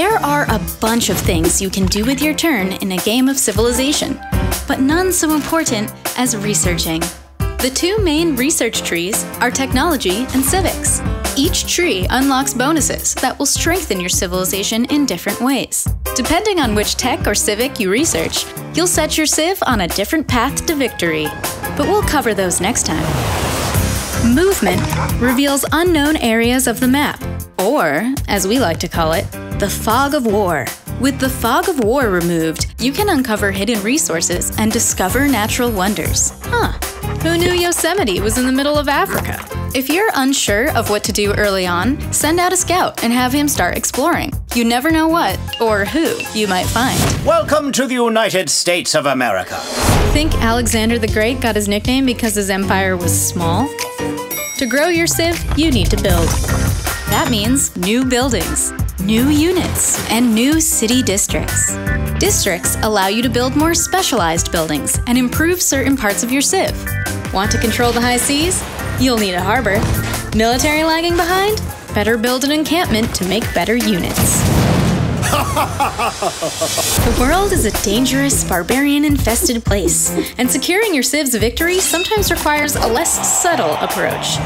There are a bunch of things you can do with your turn in a game of civilization, but none so important as researching. The two main research trees are technology and civics. Each tree unlocks bonuses that will strengthen your civilization in different ways. Depending on which tech or civic you research, you'll set your civ on a different path to victory. But we'll cover those next time. Movement reveals unknown areas of the map, or, as we like to call it, the fog of war. With the fog of war removed, you can uncover hidden resources and discover natural wonders. Huh, who knew Yosemite was in the middle of Africa? If you're unsure of what to do early on, send out a scout and have him start exploring. You never know what, or who, you might find. Welcome to the United States of America. Think Alexander the Great got his nickname because his empire was small? To grow your civ, you need to build. That means new buildings, new units, and new city districts. Districts allow you to build more specialized buildings and improve certain parts of your civ. Want to control the high seas? You'll need a harbor. Military lagging behind? Better build an encampment to make better units. the world is a dangerous, barbarian infested place, and securing your civ's victory sometimes requires a less subtle approach.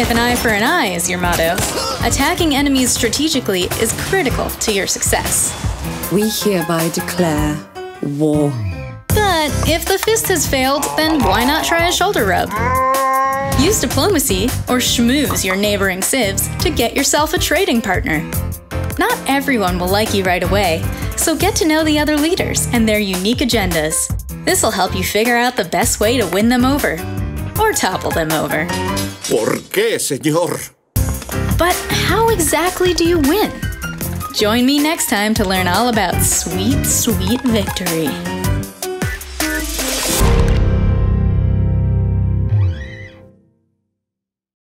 If an eye for an eye is your motto, attacking enemies strategically is critical to your success. We hereby declare war. But if the fist has failed, then why not try a shoulder rub? Use diplomacy or schmooze your neighboring civs to get yourself a trading partner. Not everyone will like you right away, so get to know the other leaders and their unique agendas. This will help you figure out the best way to win them over or topple them over. ¿Por qué, señor? But how exactly do you win? Join me next time to learn all about sweet, sweet victory.